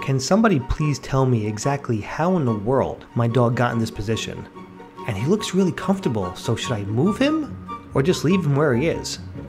Can somebody please tell me exactly how in the world my dog got in this position? And he looks really comfortable, so should I move him? Or just leave him where he is?